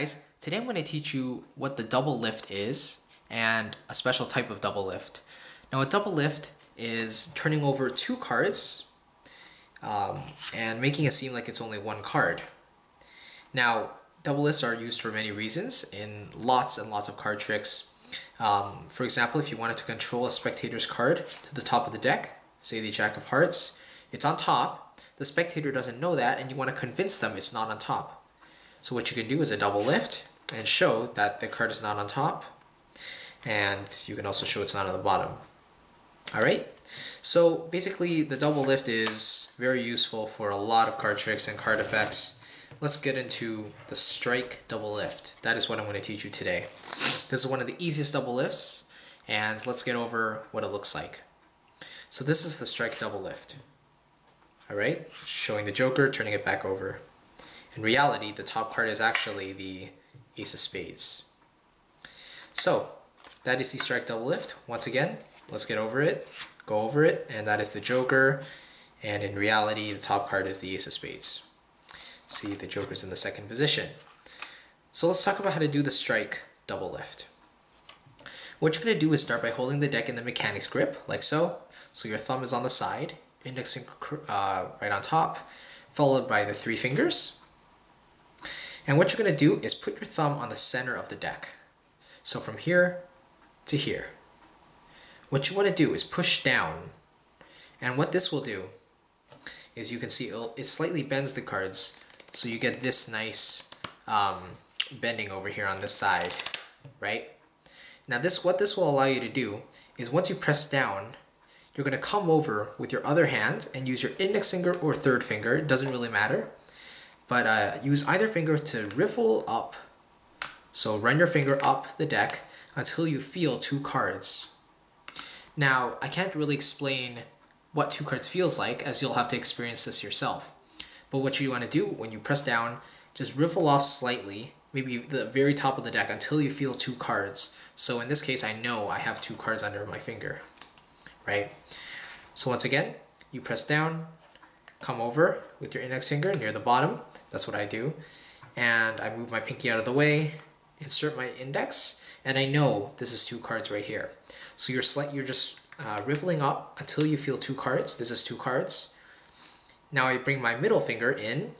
guys, today I'm going to teach you what the double lift is and a special type of double lift. Now a double lift is turning over two cards um, and making it seem like it's only one card. Now double lifts are used for many reasons in lots and lots of card tricks. Um, for example, if you wanted to control a spectator's card to the top of the deck, say the Jack of Hearts, it's on top, the spectator doesn't know that and you want to convince them it's not on top. So what you can do is a double lift and show that the card is not on top. And you can also show it's not on the bottom. All right. So basically the double lift is very useful for a lot of card tricks and card effects. Let's get into the strike double lift. That is what I'm going to teach you today. This is one of the easiest double lifts and let's get over what it looks like. So this is the strike double lift. All right, showing the joker, turning it back over. In reality, the top card is actually the Ace of Spades. So, that is the strike double lift. Once again, let's get over it, go over it, and that is the Joker. And in reality, the top card is the Ace of Spades. See, the Joker's in the second position. So let's talk about how to do the strike double lift. What you're going to do is start by holding the deck in the mechanics grip, like so. So your thumb is on the side, index uh, right on top, followed by the three fingers. And what you're going to do is put your thumb on the center of the deck. So from here to here. What you want to do is push down. And what this will do is you can see it slightly bends the cards. So you get this nice um, bending over here on this side, right? Now this, what this will allow you to do is once you press down, you're going to come over with your other hand and use your index finger or third finger, it doesn't really matter, but uh, use either finger to riffle up. So run your finger up the deck until you feel two cards. Now, I can't really explain what two cards feels like as you'll have to experience this yourself. But what you want to do when you press down, just riffle off slightly, maybe the very top of the deck until you feel two cards. So in this case, I know I have two cards under my finger, right? So once again, you press down, come over with your index finger near the bottom. That's what I do. And I move my pinky out of the way, insert my index, and I know this is two cards right here. So you're, you're just uh, riffling up until you feel two cards. This is two cards. Now I bring my middle finger in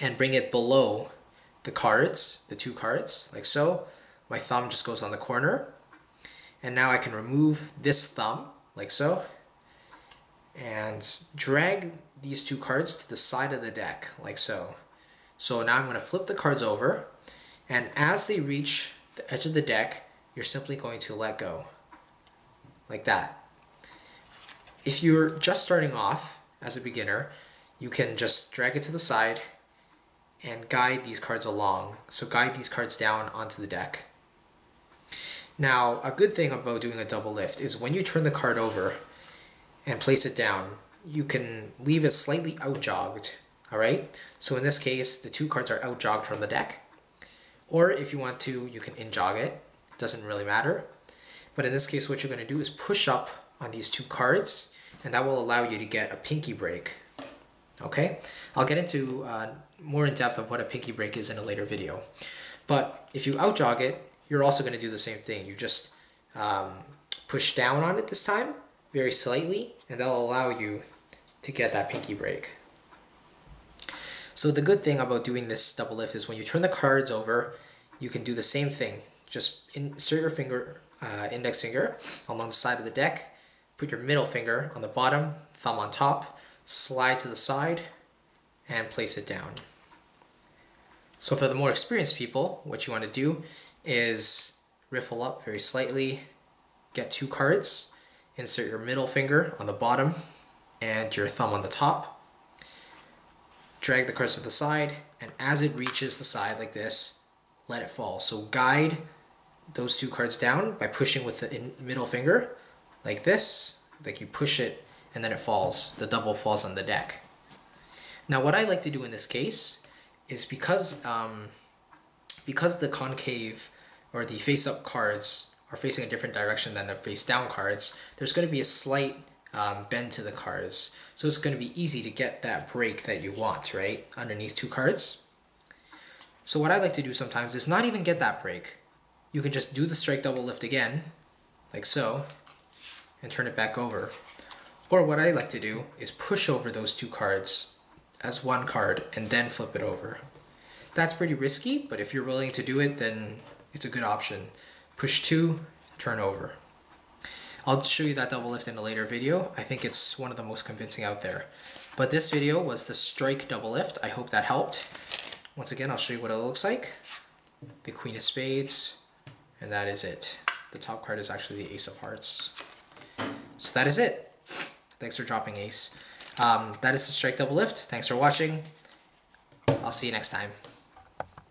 and bring it below the cards, the two cards, like so. My thumb just goes on the corner. And now I can remove this thumb, like so, and drag these two cards to the side of the deck, like so. So now I'm going to flip the cards over, and as they reach the edge of the deck, you're simply going to let go, like that. If you're just starting off as a beginner, you can just drag it to the side and guide these cards along. So guide these cards down onto the deck. Now, a good thing about doing a double lift is when you turn the card over and place it down, you can leave it slightly outjogged, all right? So in this case, the two cards are outjogged from the deck. Or if you want to, you can injog it. It doesn't really matter. But in this case, what you're going to do is push up on these two cards, and that will allow you to get a pinky break. Okay? I'll get into uh, more in depth of what a pinky break is in a later video. But if you outjog it, you're also going to do the same thing. You just um, push down on it this time, very slightly, and that'll allow you to get that pinky break. So the good thing about doing this double lift is when you turn the cards over, you can do the same thing. Just insert your finger, uh, index finger along the side of the deck, put your middle finger on the bottom, thumb on top, slide to the side, and place it down. So for the more experienced people, what you want to do is riffle up very slightly, get two cards, insert your middle finger on the bottom and your thumb on the top. Drag the cards to the side, and as it reaches the side like this, let it fall. So guide those two cards down by pushing with the middle finger like this, like you push it and then it falls. The double falls on the deck. Now what I like to do in this case is because um, because the concave or the face-up cards are facing a different direction than the face down cards, there's going to be a slight um, bend to the cards. So it's going to be easy to get that break that you want, right, underneath two cards. So what I like to do sometimes is not even get that break. You can just do the strike double lift again, like so, and turn it back over. Or what I like to do is push over those two cards as one card and then flip it over. That's pretty risky, but if you're willing to do it, then it's a good option. Push two, turn over. I'll show you that double lift in a later video. I think it's one of the most convincing out there. But this video was the strike double lift. I hope that helped. Once again, I'll show you what it looks like. The Queen of Spades, and that is it. The top card is actually the Ace of Hearts. So that is it. Thanks for dropping Ace. Um, that is the strike double lift. Thanks for watching. I'll see you next time.